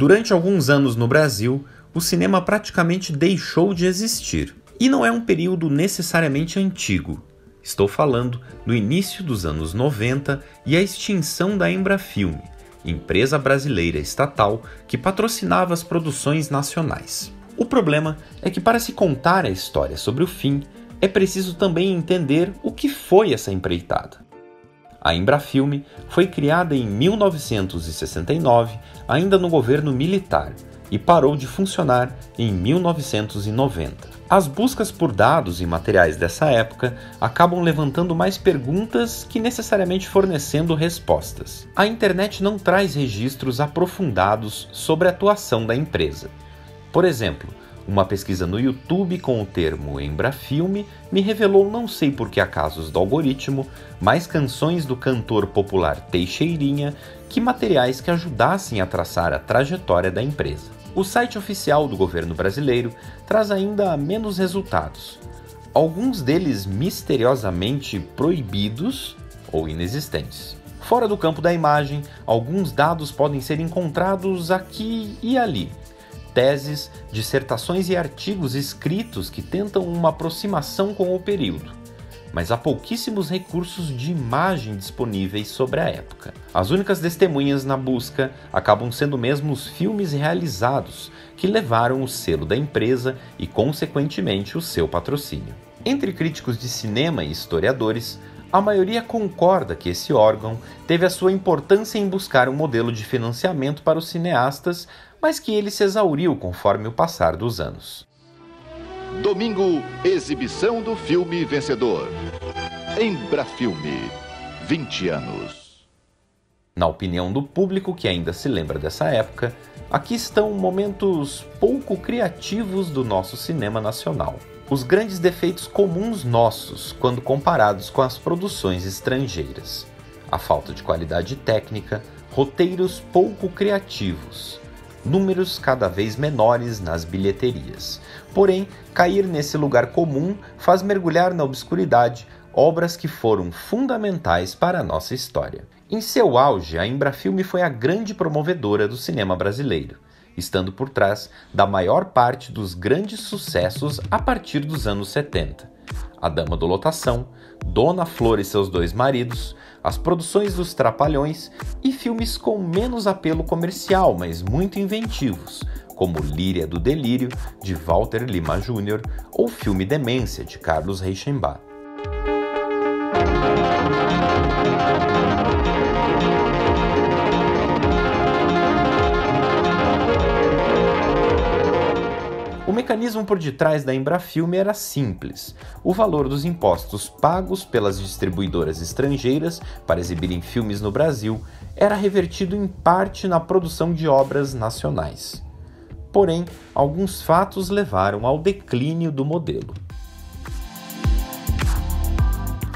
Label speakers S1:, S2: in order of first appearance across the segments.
S1: Durante alguns anos no Brasil, o cinema praticamente deixou de existir. E não é um período necessariamente antigo. Estou falando do início dos anos 90 e a extinção da Embrafilme, empresa brasileira estatal que patrocinava as produções nacionais. O problema é que, para se contar a história sobre o fim, é preciso também entender o que foi essa empreitada. A Embrafilme foi criada em 1969, ainda no governo militar, e parou de funcionar em 1990. As buscas por dados e materiais dessa época acabam levantando mais perguntas que necessariamente fornecendo respostas. A internet não traz registros aprofundados sobre a atuação da empresa. Por exemplo, uma pesquisa no YouTube com o termo Embrafilme me revelou, não sei por que acasos do algoritmo, mais canções do cantor popular Teixeirinha que materiais que ajudassem a traçar a trajetória da empresa. O site oficial do governo brasileiro traz ainda menos resultados, alguns deles misteriosamente proibidos ou inexistentes. Fora do campo da imagem, alguns dados podem ser encontrados aqui e ali, teses, dissertações e artigos escritos que tentam uma aproximação com o período, mas há pouquíssimos recursos de imagem disponíveis sobre a época. As únicas testemunhas na busca acabam sendo mesmo os filmes realizados, que levaram o selo da empresa e, consequentemente, o seu patrocínio. Entre críticos de cinema e historiadores, a maioria concorda que esse órgão teve a sua importância em buscar um modelo de financiamento para os cineastas mas que ele se exauriu conforme o passar dos anos.
S2: Domingo, exibição do filme vencedor. Embrafilme, 20 anos.
S1: Na opinião do público que ainda se lembra dessa época, aqui estão momentos pouco criativos do nosso cinema nacional. Os grandes defeitos comuns nossos quando comparados com as produções estrangeiras. A falta de qualidade técnica, roteiros pouco criativos, números cada vez menores nas bilheterias. Porém, cair nesse lugar comum faz mergulhar na obscuridade obras que foram fundamentais para a nossa história. Em seu auge, a Embrafilme foi a grande promovedora do cinema brasileiro, estando por trás da maior parte dos grandes sucessos a partir dos anos 70. A Dama do Lotação, Dona Flor e seus dois maridos, as produções dos Trapalhões e filmes com menos apelo comercial, mas muito inventivos, como Líria do Delírio, de Walter Lima Jr., ou filme Demência, de Carlos Reichenbach. O mecanismo por detrás da Embrafilme era simples. O valor dos impostos pagos pelas distribuidoras estrangeiras para exibirem filmes no Brasil era revertido em parte na produção de obras nacionais. Porém, alguns fatos levaram ao declínio do modelo.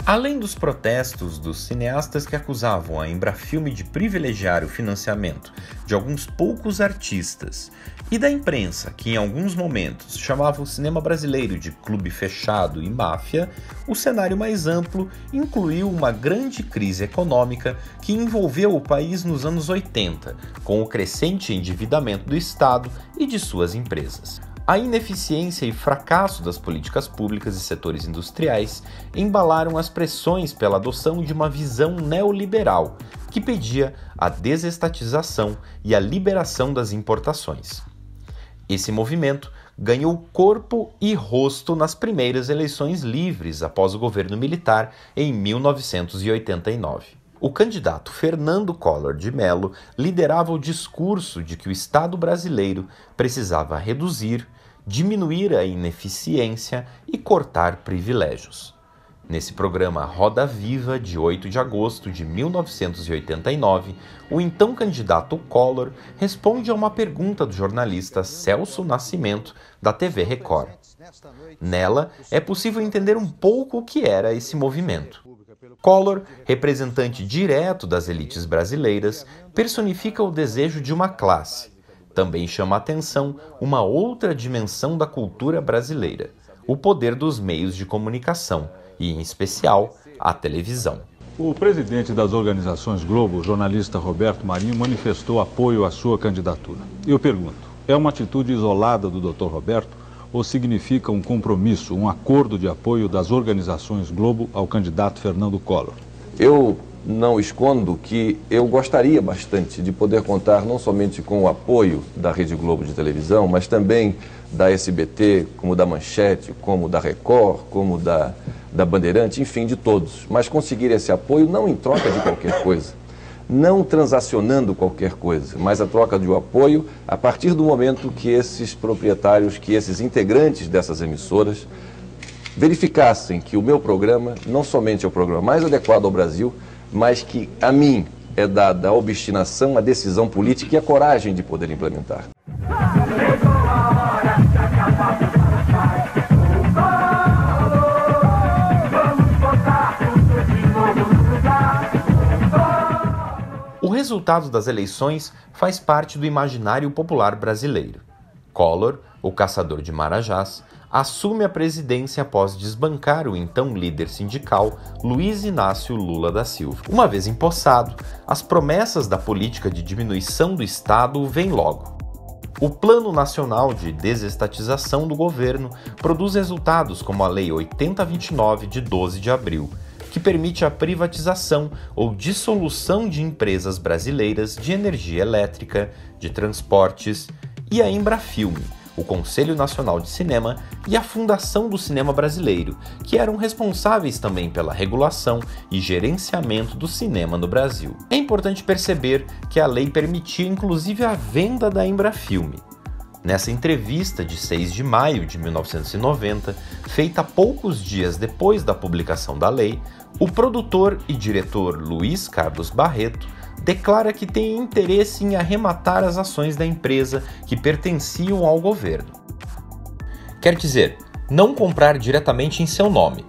S1: Além dos protestos dos cineastas que acusavam a Embrafilme de privilegiar o financiamento de alguns poucos artistas e da imprensa, que em alguns momentos chamava o cinema brasileiro de clube fechado e máfia, o cenário mais amplo incluiu uma grande crise econômica que envolveu o país nos anos 80, com o crescente endividamento do Estado e de suas empresas. A ineficiência e fracasso das políticas públicas e setores industriais embalaram as pressões pela adoção de uma visão neoliberal que pedia a desestatização e a liberação das importações. Esse movimento ganhou corpo e rosto nas primeiras eleições livres após o governo militar em 1989. O candidato Fernando Collor de Mello liderava o discurso de que o Estado brasileiro precisava reduzir, diminuir a ineficiência e cortar privilégios. Nesse programa Roda Viva, de 8 de agosto de 1989, o então candidato Collor responde a uma pergunta do jornalista Celso Nascimento, da TV Record. Nela, é possível entender um pouco o que era esse movimento. Collor, representante direto das elites brasileiras, personifica o desejo de uma classe. Também chama a atenção uma outra dimensão da cultura brasileira: o poder dos meios de comunicação e, em especial, a televisão.
S3: O presidente das organizações Globo, o jornalista Roberto Marinho, manifestou apoio à sua candidatura. Eu pergunto: é uma atitude isolada do Dr. Roberto ou significa um compromisso, um acordo de apoio das organizações Globo ao candidato Fernando Collor?
S4: Eu não escondo que eu gostaria bastante de poder contar não somente com o apoio da Rede Globo de televisão, mas também da SBT, como da Manchete, como da Record, como da, da Bandeirante, enfim, de todos. Mas conseguir esse apoio não em troca de qualquer coisa, não transacionando qualquer coisa, mas a troca de um apoio a partir do momento que esses proprietários, que esses integrantes dessas emissoras verificassem que o meu programa não somente é o programa mais adequado ao Brasil, mas que a mim é dada a obstinação, a decisão política e a coragem de poder implementar.
S1: O resultado das eleições faz parte do imaginário popular brasileiro. Collor, o caçador de Marajás, assume a presidência após desbancar o então líder sindical Luiz Inácio Lula da Silva. Uma vez empossado, as promessas da política de diminuição do Estado vêm logo. O Plano Nacional de Desestatização do governo produz resultados como a Lei 8029 de 12 de abril, que permite a privatização ou dissolução de empresas brasileiras de energia elétrica, de transportes e a Embrafilme, o Conselho Nacional de Cinema e a Fundação do Cinema Brasileiro, que eram responsáveis também pela regulação e gerenciamento do cinema no Brasil. É importante perceber que a lei permitia inclusive a venda da Embrafilme. Nessa entrevista de 6 de maio de 1990, feita poucos dias depois da publicação da lei, o produtor e diretor Luiz Carlos Barreto declara que tem interesse em arrematar as ações da empresa que pertenciam ao governo. Quer dizer, não comprar diretamente em seu nome.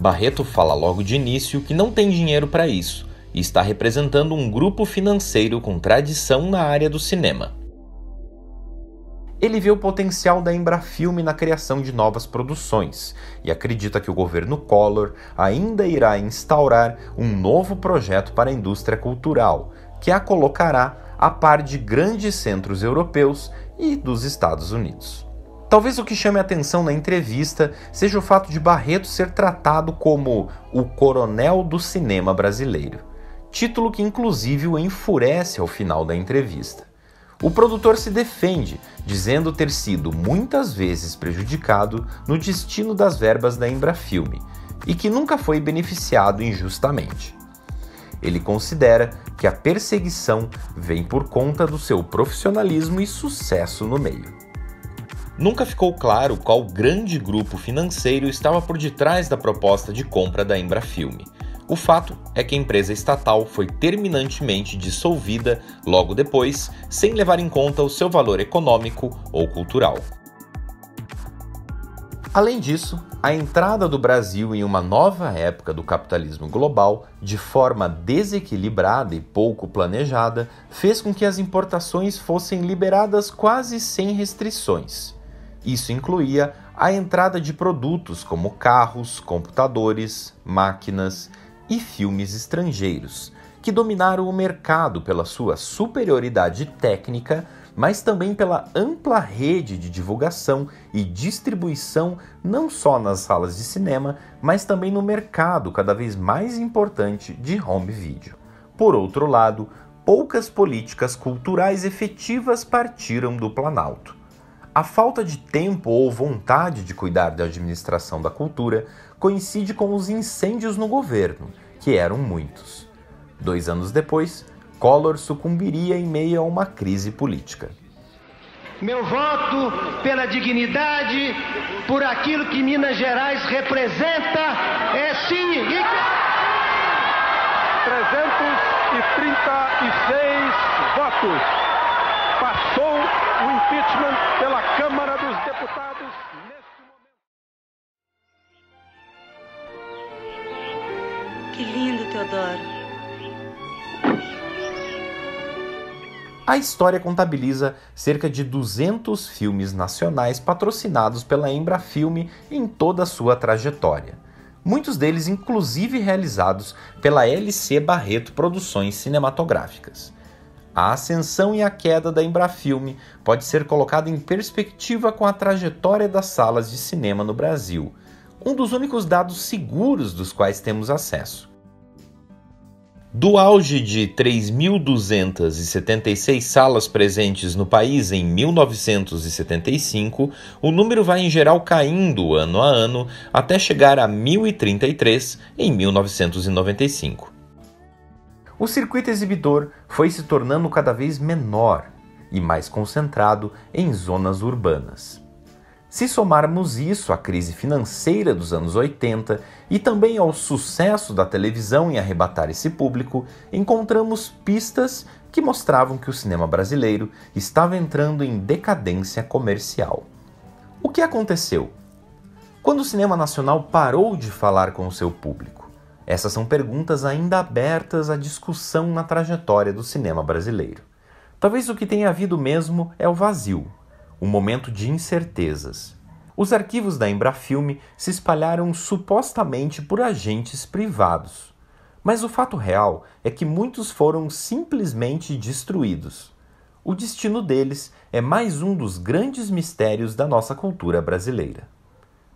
S1: Barreto fala logo de início que não tem dinheiro para isso e está representando um grupo financeiro com tradição na área do cinema. Ele vê o potencial da Embrafilme na criação de novas produções e acredita que o governo Collor ainda irá instaurar um novo projeto para a indústria cultural, que a colocará a par de grandes centros europeus e dos Estados Unidos. Talvez o que chame a atenção na entrevista seja o fato de Barreto ser tratado como o coronel do cinema brasileiro, título que inclusive o enfurece ao final da entrevista. O produtor se defende, dizendo ter sido muitas vezes prejudicado no destino das verbas da Embrafilme e que nunca foi beneficiado injustamente. Ele considera que a perseguição vem por conta do seu profissionalismo e sucesso no meio. Nunca ficou claro qual grande grupo financeiro estava por detrás da proposta de compra da Embrafilme o fato é que a empresa estatal foi terminantemente dissolvida logo depois, sem levar em conta o seu valor econômico ou cultural. Além disso, a entrada do Brasil em uma nova época do capitalismo global, de forma desequilibrada e pouco planejada, fez com que as importações fossem liberadas quase sem restrições. Isso incluía a entrada de produtos como carros, computadores, máquinas, e filmes estrangeiros, que dominaram o mercado pela sua superioridade técnica, mas também pela ampla rede de divulgação e distribuição não só nas salas de cinema, mas também no mercado cada vez mais importante de home video. Por outro lado, poucas políticas culturais efetivas partiram do Planalto. A falta de tempo ou vontade de cuidar da administração da cultura coincide com os incêndios no governo, que eram muitos. Dois anos depois, Collor sucumbiria em meio a uma crise política.
S5: Meu voto pela dignidade, por aquilo que Minas Gerais representa, é sim. E...
S6: 336 votos. Passou o impeachment pela Câmara dos Deputados.
S7: Que lindo, Teodoro.
S1: A história contabiliza cerca de 200 filmes nacionais patrocinados pela Embrafilme em toda a sua trajetória. muitos deles inclusive realizados pela LC Barreto Produções Cinematográficas. A ascensão e a queda da Embrafilme pode ser colocada em perspectiva com a trajetória das salas de cinema no Brasil, um dos únicos dados seguros dos quais temos acesso. Do auge de 3.276 salas presentes no país em 1975, o número vai em geral caindo ano a ano até chegar a 1.033 em 1995. O circuito exibidor foi se tornando cada vez menor e mais concentrado em zonas urbanas. Se somarmos isso à crise financeira dos anos 80 e também ao sucesso da televisão em arrebatar esse público, encontramos pistas que mostravam que o cinema brasileiro estava entrando em decadência comercial. O que aconteceu? Quando o cinema nacional parou de falar com o seu público? Essas são perguntas ainda abertas à discussão na trajetória do cinema brasileiro. Talvez o que tenha havido mesmo é o vazio, um momento de incertezas. Os arquivos da Embrafilme se espalharam supostamente por agentes privados. Mas o fato real é que muitos foram simplesmente destruídos. O destino deles é mais um dos grandes mistérios da nossa cultura brasileira.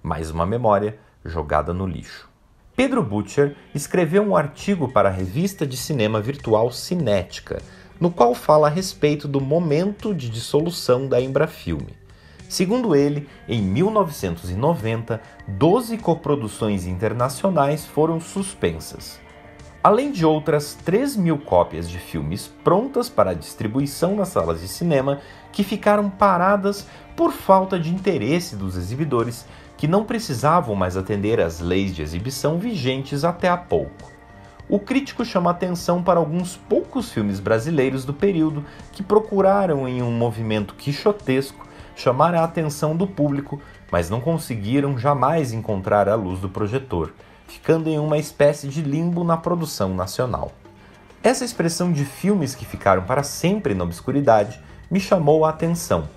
S1: Mais uma memória jogada no lixo. Pedro Butcher escreveu um artigo para a revista de cinema virtual Cinética, no qual fala a respeito do momento de dissolução da Embrafilme. Segundo ele, em 1990, 12 coproduções internacionais foram suspensas. Além de outras 3 mil cópias de filmes prontas para distribuição nas salas de cinema que ficaram paradas por falta de interesse dos exibidores que não precisavam mais atender às leis de exibição vigentes até há pouco o crítico chama atenção para alguns poucos filmes brasileiros do período que procuraram, em um movimento quixotesco, chamar a atenção do público, mas não conseguiram jamais encontrar a luz do projetor, ficando em uma espécie de limbo na produção nacional. Essa expressão de filmes que ficaram para sempre na obscuridade me chamou a atenção.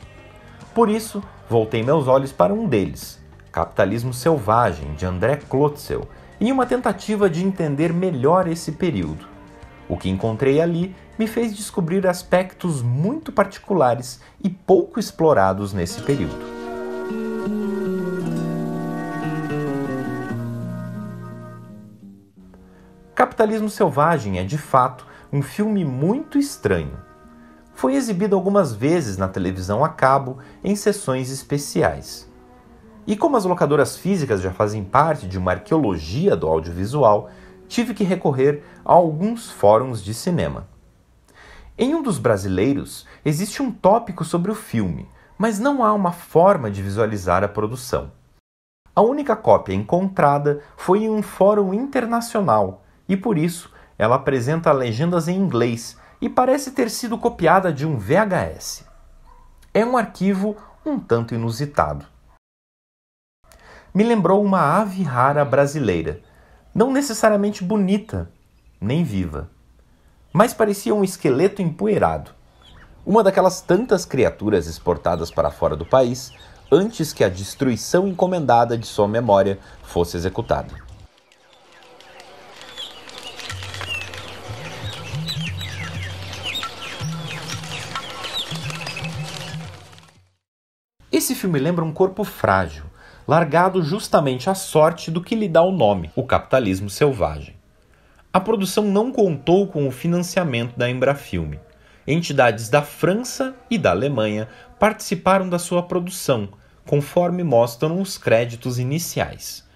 S1: Por isso, voltei meus olhos para um deles, Capitalismo Selvagem, de André Klotzel, em uma tentativa de entender melhor esse período. O que encontrei ali me fez descobrir aspectos muito particulares e pouco explorados nesse período. Capitalismo Selvagem é, de fato, um filme muito estranho. Foi exibido algumas vezes na televisão a cabo em sessões especiais. E como as locadoras físicas já fazem parte de uma arqueologia do audiovisual, tive que recorrer a alguns fóruns de cinema. Em um dos brasileiros, existe um tópico sobre o filme, mas não há uma forma de visualizar a produção. A única cópia encontrada foi em um fórum internacional e por isso ela apresenta legendas em inglês e parece ter sido copiada de um VHS. É um arquivo um tanto inusitado me lembrou uma ave rara brasileira, não necessariamente bonita, nem viva, mas parecia um esqueleto empoeirado. Uma daquelas tantas criaturas exportadas para fora do país antes que a destruição encomendada de sua memória fosse executada. Esse filme lembra um corpo frágil, largado justamente à sorte do que lhe dá o nome, o capitalismo selvagem. A produção não contou com o financiamento da Embrafilme. Entidades da França e da Alemanha participaram da sua produção, conforme mostram os créditos iniciais.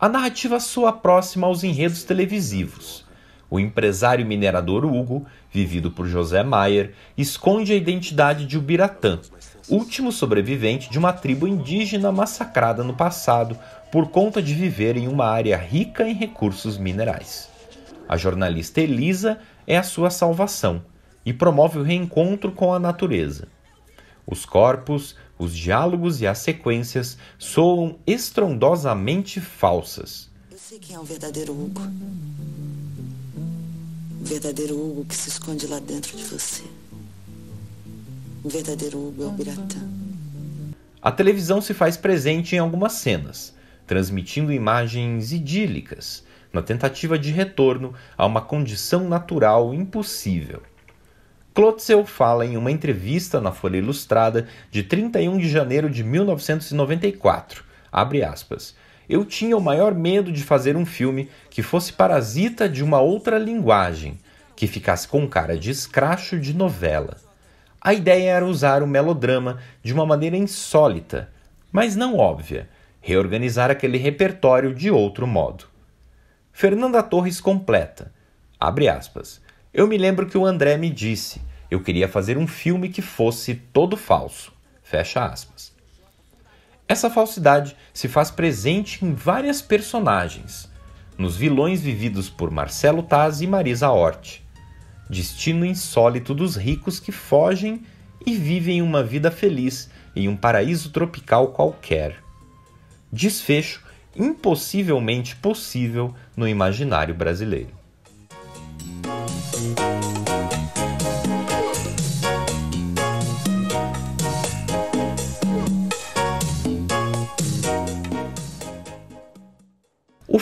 S1: A narrativa soa próxima aos enredos televisivos. O empresário minerador Hugo, vivido por José Maier, esconde a identidade de Ubiratã, último sobrevivente de uma tribo indígena massacrada no passado por conta de viver em uma área rica em recursos minerais. A jornalista Elisa é a sua salvação e promove o reencontro com a natureza. Os corpos, os diálogos e as sequências soam estrondosamente falsas.
S8: Eu sei quem é o verdadeiro Hugo. O verdadeiro Hugo que se esconde lá dentro de você. O verdadeiro Hugo é o Biratã.
S1: A televisão se faz presente em algumas cenas. transmitindo imagens idílicas, na tentativa de retorno a uma condição natural impossível. Klotzel fala em uma entrevista na Folha Ilustrada de 31 de janeiro de 1994, abre aspas, eu tinha o maior medo de fazer um filme que fosse parasita de uma outra linguagem, que ficasse com cara de escracho de novela. A ideia era usar o melodrama de uma maneira insólita, mas não óbvia, reorganizar aquele repertório de outro modo. Fernanda Torres completa, abre aspas, eu me lembro que o André me disse, eu queria fazer um filme que fosse todo falso, fecha aspas. Essa falsidade se faz presente em várias personagens, nos vilões vividos por Marcelo Taz e Marisa Hort, destino insólito dos ricos que fogem e vivem uma vida feliz em um paraíso tropical qualquer. Desfecho impossivelmente possível no imaginário brasileiro.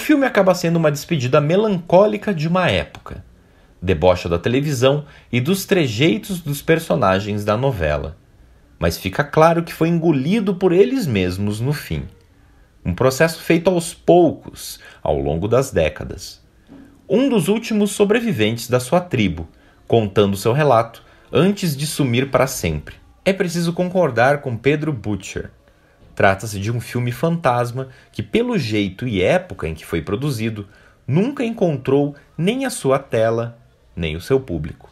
S1: Filme acaba sendo uma despedida melancólica de uma época, debocha da televisão e dos trejeitos dos personagens da novela, mas fica claro que foi engolido por eles mesmos no fim. Um processo feito aos poucos, ao longo das décadas. Um dos últimos sobreviventes da sua tribo, contando seu relato antes de sumir para sempre. É preciso concordar com Pedro Butcher Trata-se de um filme fantasma que, pelo jeito e época em que foi produzido, nunca encontrou nem a sua tela, nem o seu público.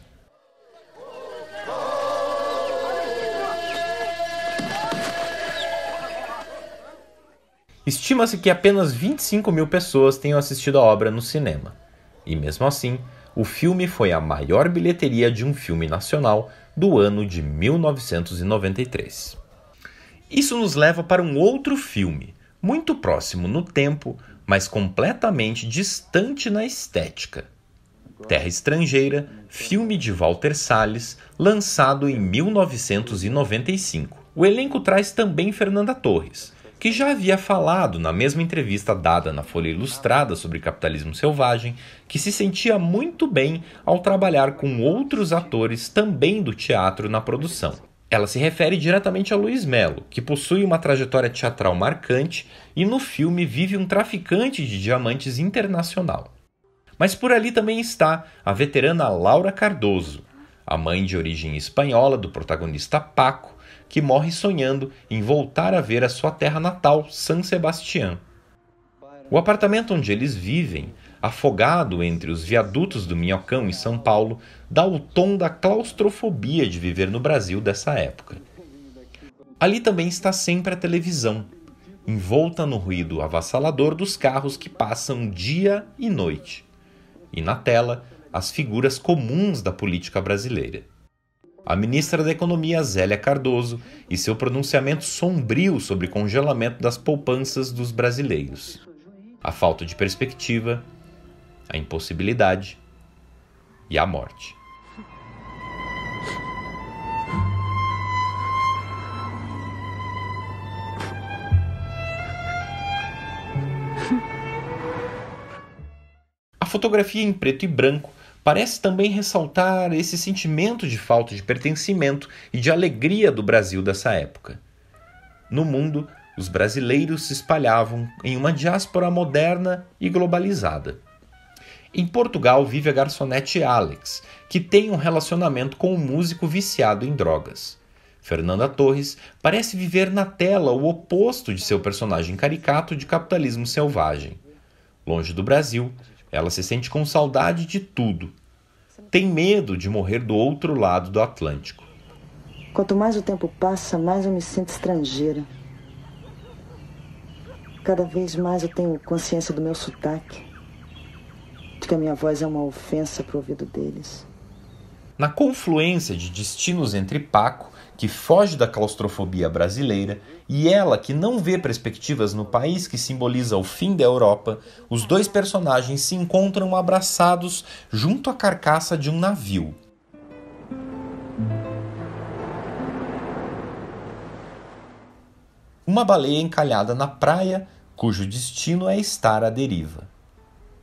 S1: Estima-se que apenas 25 mil pessoas tenham assistido a obra no cinema. E mesmo assim, o filme foi a maior bilheteria de um filme nacional do ano de 1993. Isso nos leva para um outro filme, muito próximo no tempo, mas completamente distante na estética. Terra Estrangeira, filme de Walter Salles, lançado em 1995. O elenco traz também Fernanda Torres, que já havia falado na mesma entrevista dada na Folha Ilustrada sobre capitalismo selvagem, que se sentia muito bem ao trabalhar com outros atores também do teatro na produção. Ela se refere diretamente a Luiz Melo, que possui uma trajetória teatral marcante e no filme vive um traficante de diamantes internacional. Mas por ali também está a veterana Laura Cardoso, a mãe de origem espanhola do protagonista Paco, que morre sonhando em voltar a ver a sua terra natal, San Sebastián. O apartamento onde eles vivem afogado entre os viadutos do Minhocão em São Paulo, dá o tom da claustrofobia de viver no Brasil dessa época. Ali também está sempre a televisão, envolta no ruído avassalador dos carros que passam dia e noite. E na tela, as figuras comuns da política brasileira. A ministra da Economia Zélia Cardoso e seu pronunciamento sombrio sobre congelamento das poupanças dos brasileiros. A falta de perspectiva a impossibilidade e a morte. A fotografia em preto e branco parece também ressaltar esse sentimento de falta de pertencimento e de alegria do Brasil dessa época. No mundo, os brasileiros se espalhavam em uma diáspora moderna e globalizada. Em Portugal vive a garçonete Alex, que tem um relacionamento com um músico viciado em drogas. Fernanda Torres parece viver na tela o oposto de seu personagem caricato de capitalismo selvagem. Longe do Brasil, ela se sente com saudade de tudo. Tem medo de morrer do outro lado do Atlântico.
S8: Quanto mais o tempo passa, mais eu me sinto estrangeira. Cada vez mais eu tenho consciência do meu sotaque que a minha voz é uma ofensa para o ouvido deles.
S1: Na confluência de destinos entre Paco, que foge da claustrofobia brasileira, e ela, que não vê perspectivas no país que simboliza o fim da Europa, os dois personagens se encontram abraçados junto à carcaça de um navio. Uma baleia encalhada na praia cujo destino é estar à deriva,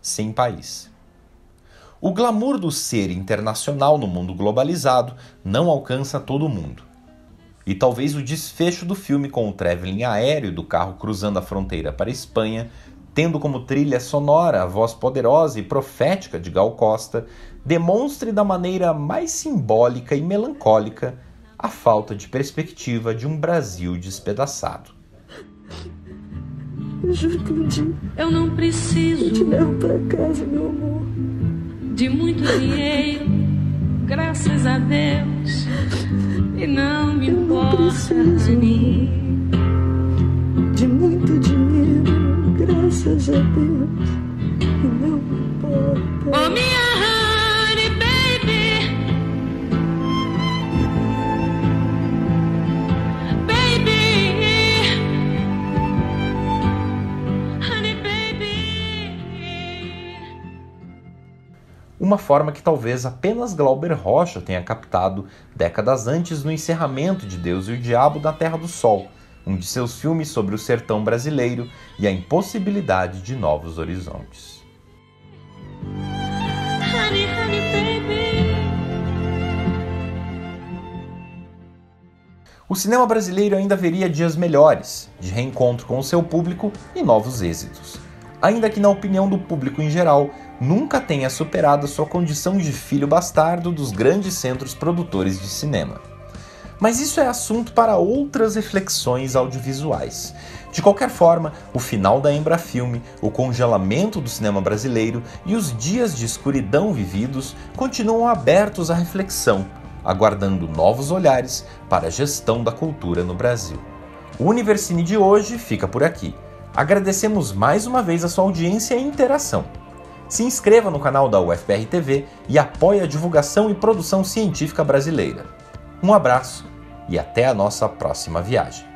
S1: sem país. O glamour do ser internacional no mundo globalizado não alcança todo mundo. E talvez o desfecho do filme com o traveling aéreo do carro cruzando a fronteira para a Espanha, tendo como trilha sonora a voz poderosa e profética de Gal Costa, demonstre da maneira mais simbólica e melancólica a falta de perspectiva de um Brasil despedaçado.
S9: Eu juro que um dia
S10: eu não preciso
S9: eu te levo para casa, meu amor.
S10: De muito dinheiro, graças a Deus. E não me
S9: Eu não
S10: importa
S9: preciso,
S10: nem
S9: De muito dinheiro, graças a
S1: Uma forma que talvez apenas Glauber Rocha tenha captado décadas antes no encerramento de Deus e o Diabo da Terra do Sol, um de seus filmes sobre o sertão brasileiro e a impossibilidade de novos horizontes.
S10: Honey, honey baby.
S1: O cinema brasileiro ainda veria dias melhores, de reencontro com o seu público e novos êxitos. Ainda que, na opinião do público em geral, nunca tenha superado sua condição de filho bastardo dos grandes centros produtores de cinema. Mas isso é assunto para outras reflexões audiovisuais. De qualquer forma, o final da Embrafilme, o congelamento do cinema brasileiro e os dias de escuridão vividos continuam abertos à reflexão, aguardando novos olhares para a gestão da cultura no Brasil. O Universine de hoje fica por aqui. Agradecemos mais uma vez a sua audiência e interação. Se inscreva no canal da UFPR TV e apoie a divulgação e produção científica brasileira. Um abraço e até a nossa próxima viagem.